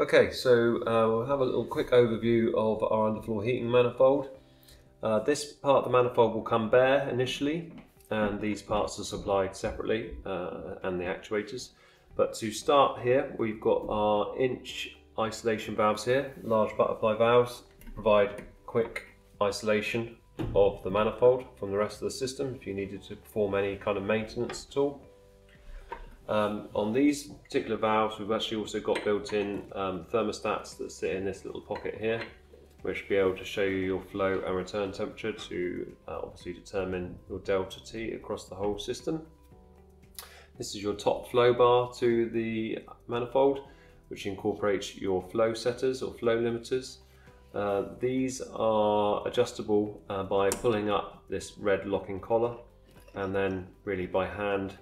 Okay, so uh, we'll have a little quick overview of our underfloor heating manifold. Uh, this part of the manifold will come bare initially and these parts are supplied separately uh, and the actuators. But to start here, we've got our inch isolation valves here, large butterfly valves, provide quick isolation of the manifold from the rest of the system if you needed to perform any kind of maintenance at all. Um, on these particular valves, we've actually also got built-in um, thermostats that sit in this little pocket here, which will be able to show you your flow and return temperature to uh, obviously determine your delta T across the whole system. This is your top flow bar to the manifold, which incorporates your flow setters or flow limiters. Uh, these are adjustable uh, by pulling up this red locking collar and then really by hand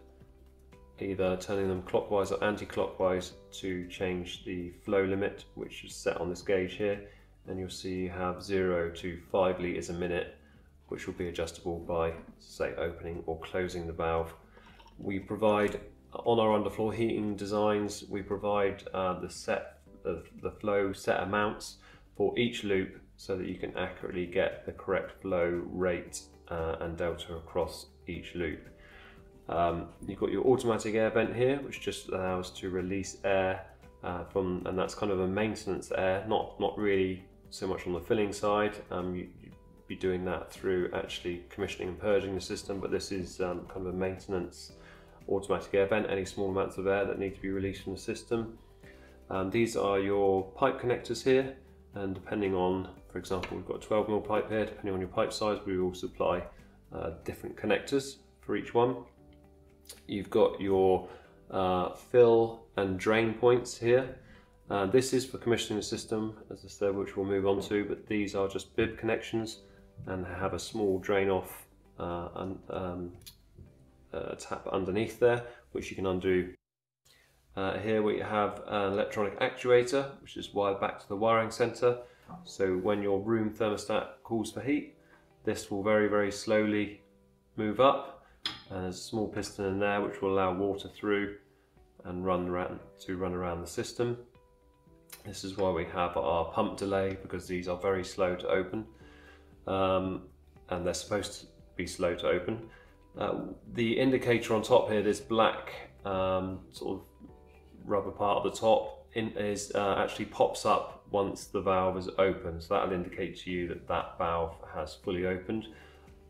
either turning them clockwise or anti-clockwise to change the flow limit which is set on this gauge here and you'll see you have 0 to 5 litres a minute which will be adjustable by say opening or closing the valve. We provide on our underfloor heating designs we provide uh, the set the, the flow set amounts for each loop so that you can accurately get the correct flow rate uh, and delta across each loop. Um, you've got your automatic air vent here, which just allows to release air uh, from, and that's kind of a maintenance air, not, not really so much on the filling side. Um, you, would be doing that through actually commissioning and purging the system, but this is um, kind of a maintenance automatic air vent, any small amounts of air that need to be released from the system. Um, these are your pipe connectors here, and depending on, for example, we've got a 12 mm pipe here, depending on your pipe size, we will supply uh, different connectors for each one. You've got your uh, fill and drain points here. Uh, this is for commissioning the system, as I said, which we'll move on to, but these are just bib connections and have a small drain off uh, and, um, tap underneath there, which you can undo. Uh, here we have an electronic actuator, which is wired back to the wiring center. So when your room thermostat calls for heat, this will very, very slowly move up and there's a small piston in there which will allow water through and run around to run around the system. This is why we have our pump delay because these are very slow to open um, and they're supposed to be slow to open. Uh, the indicator on top here, this black um, sort of rubber part at the top in, is uh, actually pops up once the valve is open. So that'll indicate to you that that valve has fully opened.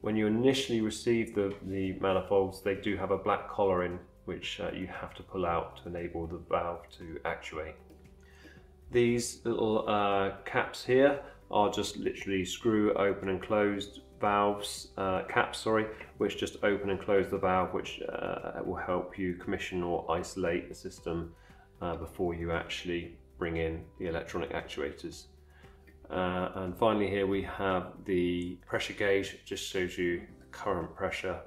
When you initially receive the, the manifolds, they do have a black collar in which uh, you have to pull out to enable the valve to actuate. These little uh, caps here are just literally screw open and closed valves, uh, caps sorry, which just open and close the valve which uh, will help you commission or isolate the system uh, before you actually bring in the electronic actuators. Uh, and finally here we have the pressure gauge, it just shows you the current pressure,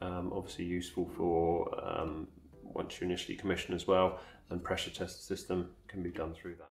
um, obviously useful for um, once you initially commission as well, and pressure test system can be done through that.